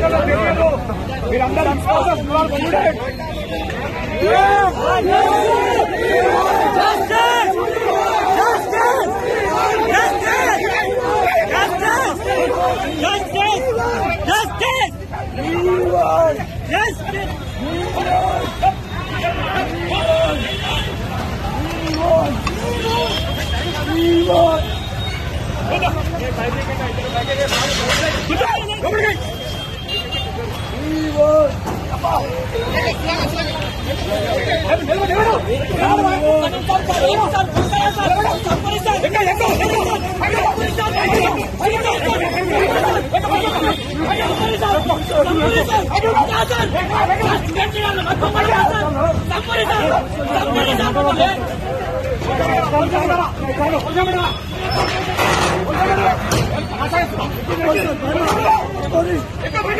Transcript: మీరందరూ Come on, come on, come on. 何だ